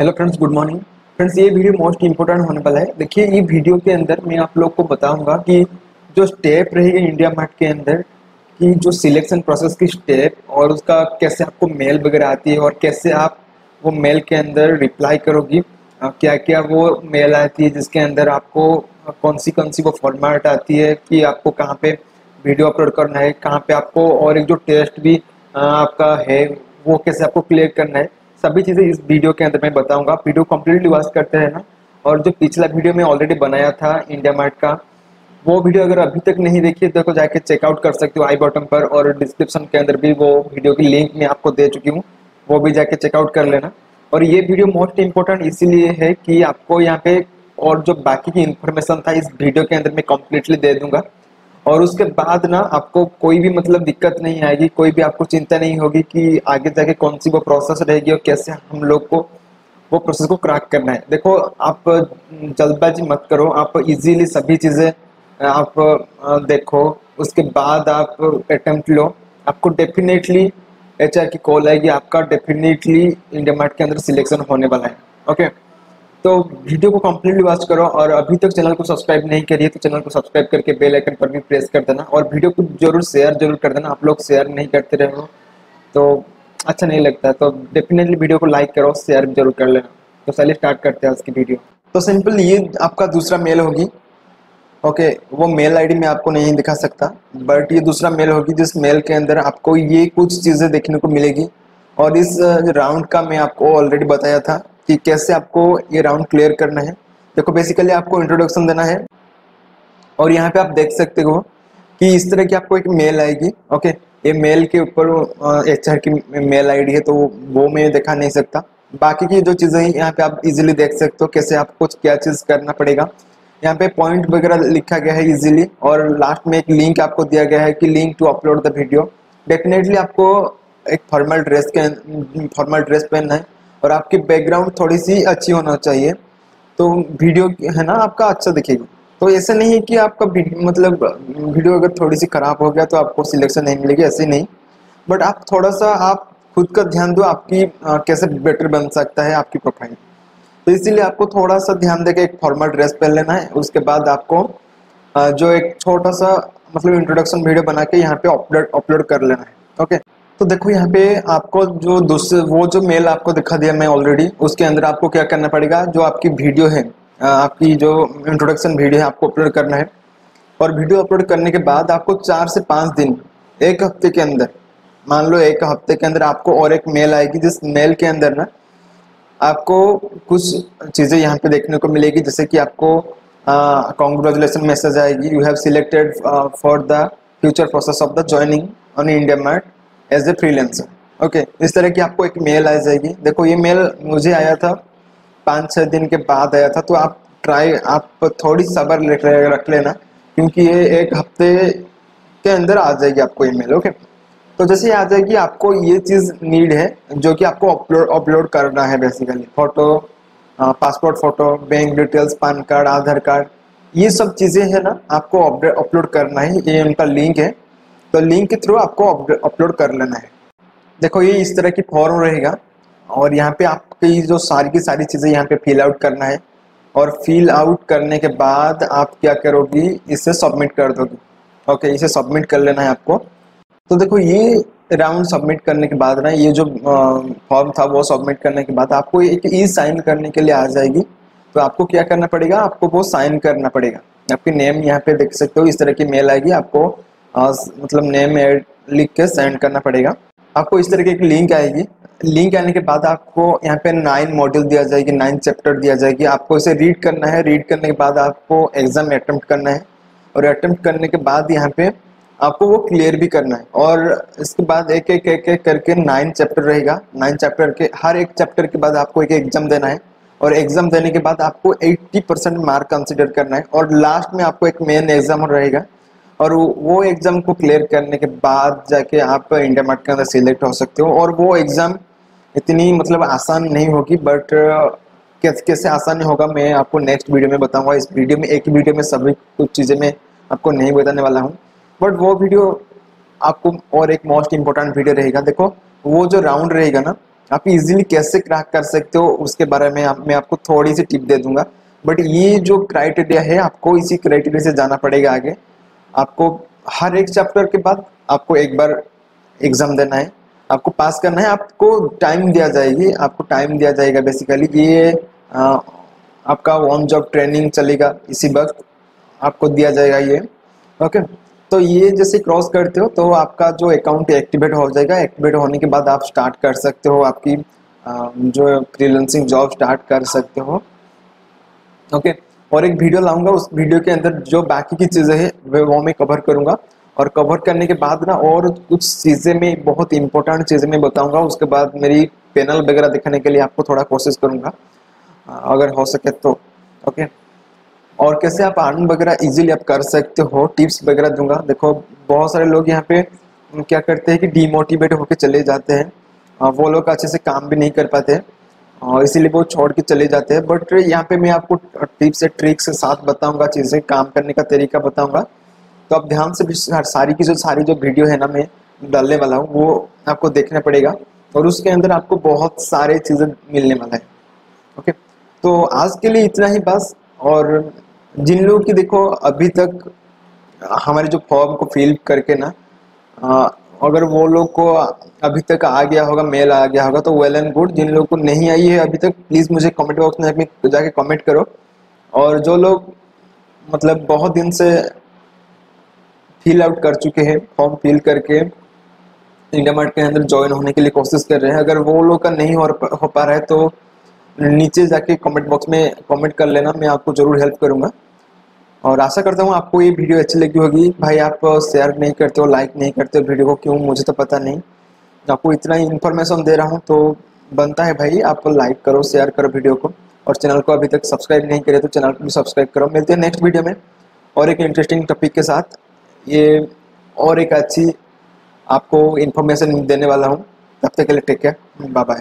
Hello friends good morning friends ये video most important होने वाला है। देखिए, ये वीडियो के अंदर मैं आप लोग को बताऊँगा कि जो स्टेप रहेगी इंडिया मार्ट के अंदर, कि जो सिलेक्शन प्रोसेस की स्टेप और उसका कैसे आपको मेल वगैरह आती है और कैसे आप वो मेल के अंदर रिप्लाई करोगी क्या क्या वो मेल आती है, जिसके अंदर आपको कौन सी कौन सी वो फॉर्मेट आती है, कि आपको कहाँ पे वीडियो अपलोड करना है, कहाँ पे आपको और एक जो टेस्ट भी आपका है, वो कैसे आपको क्लियर करना है। सभी चीज़ें इस वीडियो के अंदर मैं बताऊँगा। वीडियो कम्प्लीटली वॉच करते रहना। और जो पिछला वीडियो में ऑलरेडी बनाया था इंडिया मार्ट का, वो वीडियो अगर अभी तक नहीं देखी तो जाके चेकआउट कर सकते हो आई बटन पर, और डिस्क्रिप्शन के अंदर भी वो वीडियो की लिंक मैं आपको दे चुकी हूँ। वो भी जाके चेकआउट कर लेना। और ये वीडियो मोस्ट इम्पोर्टेंट इसीलिए है कि आपको यहाँ पे और जो बाकी की इन्फॉर्मेशन था, इस वीडियो के अंदर मैं कम्प्लीटली दे दूँगा। और उसके बाद ना आपको कोई भी मतलब दिक्कत नहीं आएगी, कोई भी आपको चिंता नहीं होगी कि आगे जाके कौन सी वो प्रोसेस रहेगी और कैसे हम लोग को वो प्रोसेस को क्रैक करना है। देखो, आप जल्दबाजी मत करो, आप इजीली सभी चीज़ें, आप देखो, उसके बाद आप अटेम्प्ट लो। आपको डेफिनेटली एच की कॉल आएगी, आपका डेफिनेटली इंडिया मार्ट के अंदर सिलेक्शन होने वाला है ओके तो वीडियो को कम्प्लीटली वॉच करो और अभी तक चैनल को सब्सक्राइब नहीं करिए तो चैनल को सब्सक्राइब करके बेल आइकन पर भी प्रेस कर देना और वीडियो को ज़रूर शेयर ज़रूर कर देना। आप लोग शेयर नहीं करते रहे हो तो अच्छा नहीं लगता। तो डेफिनेटली वीडियो को लाइक करो शेयर ज़रूर कर लेना। तो चलिए स्टार्ट करते हैं उसकी वीडियो तो सिंपल ये आपका दूसरा मेल होगी। ओके वो मेल आईडी मैं आपको नहीं दिखा सकता बट ये दूसरा मेल होगी जिस मेल के अंदर आपको ये कुछ चीज़ें देखने को मिलेगी। और इस राउंड का मैं आपको ऑलरेडी बताया था। कि कैसे आपको ये राउंड क्लियर करना है। देखो बेसिकली आपको इंट्रोडक्शन देना है। और यहाँ पे आप देख सकते हो कि इस तरह की आपको एक मेल आएगी ओके ये मेल के ऊपर एच की मेल आईडी है तो वो मैं दिखा नहीं सकता। बाकी की जो चीज़ें हैं, यहाँ पे आप इजीली देख सकते हो कैसे आपको क्या चीज़ करना पड़ेगा। यहाँ पे पॉइंट वगैरह लिखा गया है इजीली और लास्ट में एक लिंक आपको दिया गया है कि link to upload the video definitely आपको एक फॉर्मल ड्रेस के फॉर्मल ड्रेस पहनना है। और आपकी बैकग्राउंड थोड़ी सी अच्छी होना चाहिए। तो वीडियो है ना आपका अच्छा दिखेगी। तो ऐसे नहीं कि आपका मतलब वीडियो अगर थोड़ी सी खराब हो गया तो आपको सिलेक्शन नहीं मिलेगी ऐसे नहीं। बट आप थोड़ा सा आप खुद का ध्यान दो आपकी आ, कैसे बेटर बन सकता है आपकी प्रोफ़ाइल तो इसीलिए आपको थोड़ा सा ध्यान देकर एक फॉर्मल ड्रेस पहन लेना है। उसके बाद आपको आ, जो एक छोटा सा मतलब इंट्रोडक्शन वीडियो बना के यहाँ पे अपलोड अपलोड कर लेना है। ओके तो देखो यहाँ पे आपको जो दूसरे वो जो मेल आपको दिखा दिया मैं ऑलरेडी उसके अंदर आपको क्या करना पड़ेगा? जो आपकी वीडियो है आपकी जो इंट्रोडक्शन वीडियो है, आपको अपलोड करना है। और वीडियो अपलोड करने के बाद आपको चार से पाँच दिन, एक हफ़्ते के अंदर, मान लो एक हफ़्ते के अंदर आपको और एक मेल आएगी, जिस मेल के अंदर ना, आपको कुछ चीज़ें यहाँ पे देखने को मिलेगी। जैसे कि आपको कॉन्ग्रेचुलेसन मैसेज आएगी। You have selected for the future process of the joining on India Mart as a freelancer okay इस तरह की आपको एक मेल आ जाएगी। देखो, ये मेल मुझे आया था, पाँच छः दिन के बाद आया था तो आप ट्राई आप थोड़ी सबर रख लेना, क्योंकि ये एक हफ़्ते के अंदर आ जाएगी आपको ईमेल ओके तो जैसे आ जाएगी, आपको ये चीज़ नीड है, जो कि आपको अपलोड अपलोड करना है basically photo passport photo bank details PAN card Aadhaar card ये सब चीज़ें हैं ना, आपको अपलोड करना है, ये उनका लिंक है। तो लिंक के थ्रू आपको अपलोड कर लेना है। देखो, ये इस तरह की फॉर्म रहेगा और यहाँ पे आपकी जो सारी की सारी चीज़ें यहाँ पे फिल आउट करना है और फिल आउट करने के बाद आप क्या करोगी, इसे सबमिट कर दोगी। ओके इसे सबमिट कर लेना है आपको। तो देखो, ये राउंड सबमिट करने के बाद ना, ये जो फॉर्म था वो सबमिट करने के बाद आपको एक ई साइन करने के लिए आ जाएगी। तो आपको क्या करना पड़ेगा, आपको वो साइन करना पड़ेगा। आपकी नेम यहाँ पे देख सकते हो, इस तरह की मेल आएगी, आपको मतलब नेम एड लिख के सेंड करना पड़ेगा। आपको इस तरीके की लिंक आएगी। लिंक आने के बाद आपको यहाँ पे नाइन मॉड्यूल दिया जाएगी नाइन चैप्टर दिया जाएगी। आपको इसे रीड करना है। रीड करने के बाद आपको एग्ज़ाम अटेम्प्ट करना है। और अटेम्प्ट करने के बाद यहाँ पे आपको वो क्लियर भी करना है। और इसके बाद एक एक एक एक करके नाइन चैप्टर रहेगा। नाइन चैप्टर के, हर एक चैप्टर के बाद आपको एक एग्ज़ाम देना है। और एग्ज़ाम देने के बाद आपको 80 परसेंट मार्क कंसिडर करना है। और लास्ट में आपको एक मेन एग्ज़ाम रहेगा। और वो एग्ज़ाम को क्लियर करने के बाद जाके आप इंडिया मार्ट के अंदर सिलेक्ट हो सकते हो। और वो एग्ज़ाम इतनी मतलब आसान नहीं होगी बट कैसे कैसे आसान होगा मैं आपको नेक्स्ट वीडियो में बताऊँगा। इस वीडियो में एक वीडियो में सभी कुछ चीज़ें मैं आपको नहीं बताने वाला हूँ। बट वो वीडियो आपको और एक मोस्ट इम्पोर्टेंट वीडियो रहेगा। देखो वो जो राउंड रहेगा ना आप इजीली कैसे क्रैक कर सकते हो उसके बारे में आप, मैं आपको थोड़ी सी टिप दे दूँगा। बट ये जो क्राइटेरिया है आपको इसी क्राइटेरिया से जाना पड़ेगा आगे। आपको हर एक चैप्टर के बाद आपको एक बार एग्ज़ाम देना है। आपको पास करना है। आपको टाइम दिया जाएगी। आपको टाइम दिया जाएगा बेसिकली ये आ, आपका ऑन जॉब ट्रेनिंग चलेगा इसी वक्त। आपको दिया जाएगा ये। ओके तो ये जैसे क्रॉस करते हो तो आपका जो अकाउंट एक्टिवेट हो जाएगा। एक्टिवेट होने के बाद आप स्टार्ट कर सकते हो। आपकी जो फ्रीलांसिंग जॉब स्टार्ट कर सकते हो। ओके और एक वीडियो लाऊँगा, उस वीडियो के अंदर जो बाकी की चीज़ें हैं, वो मैं कवर करूँगा। और कवर करने के बाद ना, और कुछ चीज़ें में, बहुत इंपॉर्टेंट चीज़ें मैं बताऊँगा। उसके बाद मेरी पैनल वगैरह दिखाने के लिए आपको थोड़ा कोशिश करूँगा। अगर हो सके तो ओके और कैसे आप अर्न वगैरह इजीली आप कर सकते हो टिप्स वगैरह दूँगा। देखो, बहुत सारे लोग यहाँ पे क्या करते हैं कि डीमोटिवेट होकर चले जाते हैं। वो लोग अच्छे से काम भी नहीं कर पाते। इसीलिए वो छोड़ के चले जाते हैं। बट यहाँ पे मैं आपको टिप्स से ट्रिक्स के साथ बताऊँगा, चीज़ें, काम करने का तरीका बताऊँगा। तो आप ध्यान से भी सारी की जो, सारी जो वीडियो है ना, मैं डालने वाला हूँ, वो आपको देखना पड़ेगा। और उसके अंदर आपको बहुत सारे चीज़ें मिलने वाला है। ओके तो आज के लिए इतना ही बस। और जिन लोगों की देखो, अभी तक हमारे जो फॉर्म को फिल करके ना अगर वो लोग को अभी तक आ गया होगा मेल आ गया होगा तो वेल एंड गुड जिन लोगों को नहीं आई है अभी तक प्लीज़ मुझे कमेंट बॉक्स में जाके कमेंट करो। और जो लोग मतलब बहुत दिन से फिल आउट कर चुके हैं फॉर्म फिल करके इंडिया मार्ट के अंदर ज्वाइन होने के लिए कोशिश कर रहे हैं। अगर वो लोग का नहीं हो, पा रहा है तो नीचे जाके कमेंट बॉक्स में कमेंट कर लेना मैं आपको ज़रूर हेल्प करूँगा। और आशा करता हूँ आपको ये वीडियो अच्छी लगी होगी। भाई, आप शेयर नहीं करते हो लाइक नहीं करते हो वीडियो को, क्यों? मुझे तो पता नहीं। आपको इतना इन्फॉर्मेशन दे रहा हूँ तो बनता है भाई, आप लाइक करो शेयर करो वीडियो को। और चैनल को अभी तक सब्सक्राइब नहीं करे तो चैनल को भी सब्सक्राइब करो। मिलते हैं नेक्स्ट वीडियो में और एक इंटरेस्टिंग टॉपिक के साथ। ये और एक अच्छी आपको इन्फॉर्मेशन देने वाला हूँ। तब तक के लिए टेक केयर बाय बाय